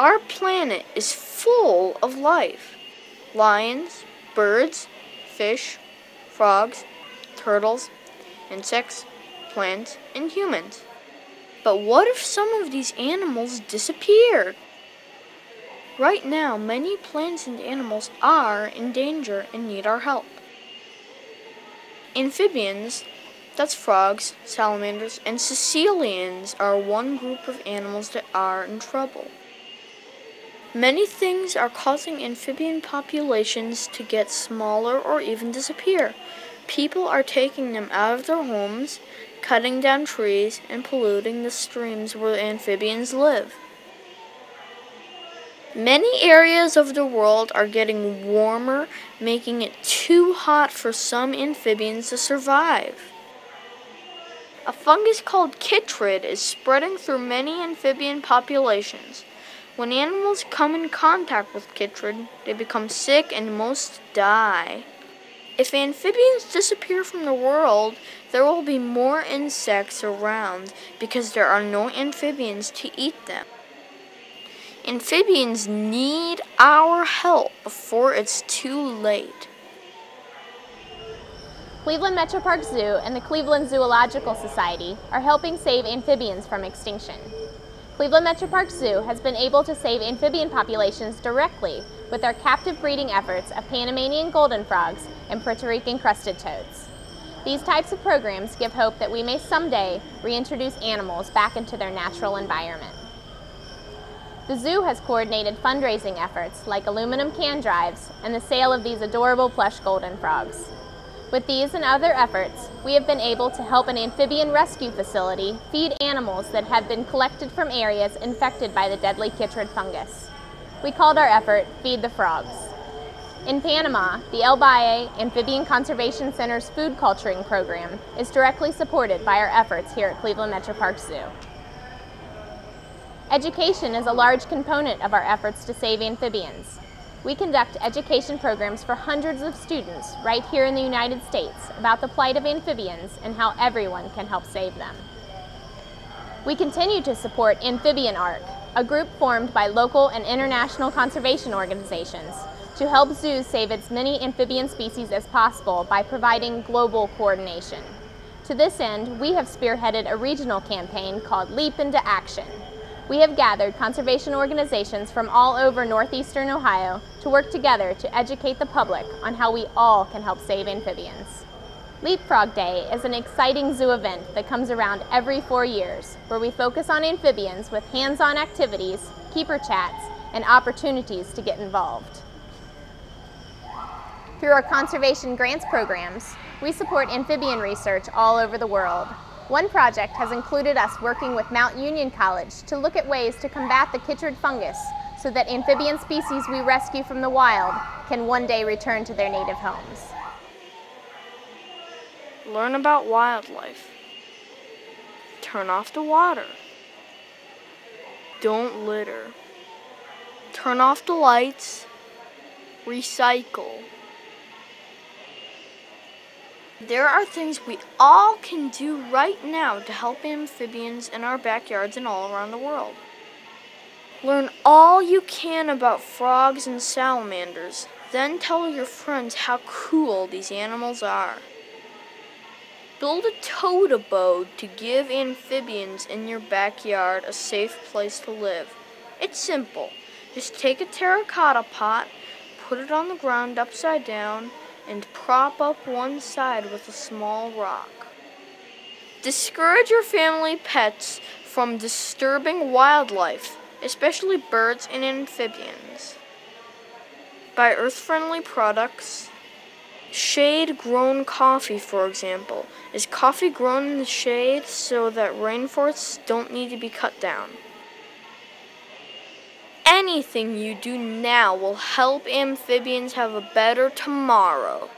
Our planet is full of life lions, birds, fish, frogs, turtles, insects, plants, and humans. But what if some of these animals disappeared? Right now, many plants and animals are in danger and need our help. Amphibians, that's frogs, salamanders, and caecilians are one group of animals that are in trouble. Many things are causing amphibian populations to get smaller or even disappear. People are taking them out of their homes, cutting down trees, and polluting the streams where amphibians live. Many areas of the world are getting warmer, making it too hot for some amphibians to survive. A fungus called chytrid is spreading through many amphibian populations. When animals come in contact with chytrid, they become sick and most die. If amphibians disappear from the world, there will be more insects around because there are no amphibians to eat them. Amphibians need our help before it's too late. Cleveland Metroparks Zoo and the Cleveland Zoological Society are helping save amphibians from extinction. Cleveland Metroparks Zoo has been able to save amphibian populations directly with their captive breeding efforts of Panamanian golden frogs and Puerto Rican crested toads. These types of programs give hope that we may someday reintroduce animals back into their natural environment. The zoo has coordinated fundraising efforts like aluminum can drives and the sale of these adorable plush golden frogs. With these and other efforts, we have been able to help an amphibian rescue facility feed animals that have been collected from areas infected by the deadly chytrid fungus. We called our effort Feed the Frogs. In Panama, the El Valle Amphibian Conservation Center's food culturing program is directly supported by our efforts here at Cleveland Metroparks Zoo. Education is a large component of our efforts to save amphibians. We conduct education programs for hundreds of students right here in the United States about the plight of amphibians and how everyone can help save them. We continue to support Amphibian Ark, a group formed by local and international conservation organizations to help zoos save as many amphibian species as possible by providing global coordination. To this end, we have spearheaded a regional campaign called Leap into Action, we have gathered conservation organizations from all over northeastern Ohio to work together to educate the public on how we all can help save amphibians. Leapfrog Day is an exciting zoo event that comes around every four years where we focus on amphibians with hands-on activities, keeper chats, and opportunities to get involved. Through our conservation grants programs, we support amphibian research all over the world one project has included us working with Mount Union College to look at ways to combat the chytrid fungus so that amphibian species we rescue from the wild can one day return to their native homes. Learn about wildlife. Turn off the water. Don't litter. Turn off the lights. Recycle. There are things we all can do right now to help amphibians in our backyards and all around the world. Learn all you can about frogs and salamanders, then tell your friends how cool these animals are. Build a toad abode to give amphibians in your backyard a safe place to live. It's simple. Just take a terracotta pot, put it on the ground upside down, and prop up one side with a small rock. Discourage your family pets from disturbing wildlife, especially birds and amphibians. Buy earth-friendly products. Shade grown coffee, for example. Is coffee grown in the shade so that rainforests don't need to be cut down? Anything you do now will help amphibians have a better tomorrow.